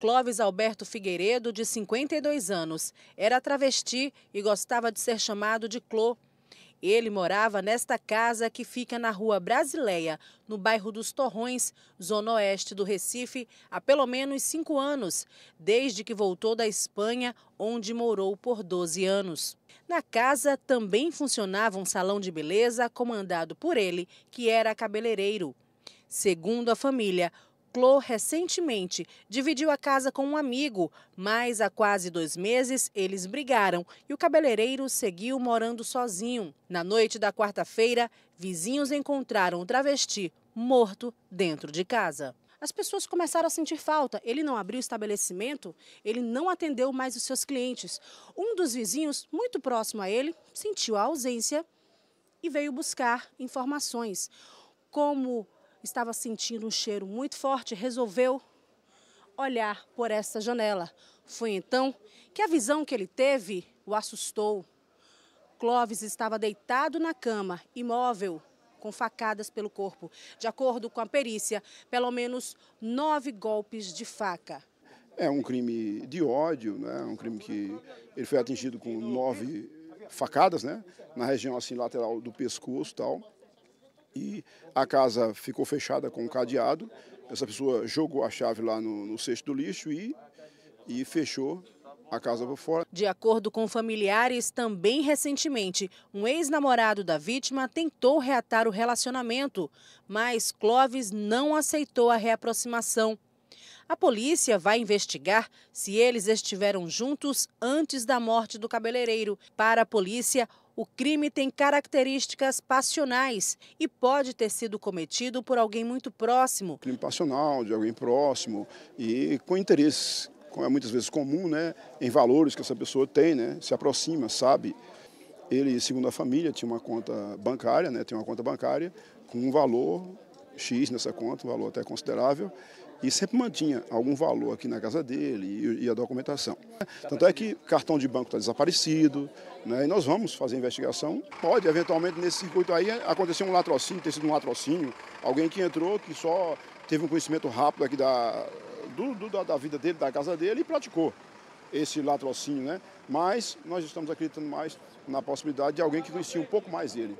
Clóvis Alberto Figueiredo, de 52 anos, era travesti e gostava de ser chamado de Clô. Ele morava nesta casa que fica na rua Brasileia, no bairro dos Torrões, zona oeste do Recife, há pelo menos cinco anos, desde que voltou da Espanha, onde morou por 12 anos. Na casa também funcionava um salão de beleza comandado por ele, que era cabeleireiro. Segundo a família, Clô recentemente dividiu a casa com um amigo, mas há quase dois meses eles brigaram e o cabeleireiro seguiu morando sozinho. Na noite da quarta-feira, vizinhos encontraram o travesti morto dentro de casa. As pessoas começaram a sentir falta. Ele não abriu o estabelecimento, ele não atendeu mais os seus clientes. Um dos vizinhos, muito próximo a ele, sentiu a ausência e veio buscar informações. Como estava sentindo um cheiro muito forte, resolveu olhar por essa janela. Foi então que a visão que ele teve o assustou. Clóvis estava deitado na cama, imóvel, com facadas pelo corpo. De acordo com a perícia, pelo menos nove golpes de faca. É um crime de ódio, né? um crime que ele foi atingido com nove facadas, né? na região assim lateral do pescoço tal e a casa ficou fechada com um cadeado. Essa pessoa jogou a chave lá no, no cesto do lixo e, e fechou a casa por fora. De acordo com familiares, também recentemente, um ex-namorado da vítima tentou reatar o relacionamento, mas Clóvis não aceitou a reaproximação. A polícia vai investigar se eles estiveram juntos antes da morte do cabeleireiro. Para a polícia, o crime tem características passionais e pode ter sido cometido por alguém muito próximo. Crime passional, de alguém próximo e com interesse, como é muitas vezes comum, né, em valores que essa pessoa tem, né, se aproxima, sabe. Ele, segundo a família, tinha uma conta bancária, né, tem uma conta bancária com um valor X nessa conta, valor até considerável, e sempre mantinha algum valor aqui na casa dele e, e a documentação. Tanto é que cartão de banco está desaparecido, né, e nós vamos fazer investigação. Pode, eventualmente, nesse circuito aí acontecer um latrocínio, ter sido um latrocínio, alguém que entrou, que só teve um conhecimento rápido aqui da, do, do, da vida dele, da casa dele e praticou esse latrocínio, né? Mas nós estamos acreditando mais na possibilidade de alguém que conhecia um pouco mais ele.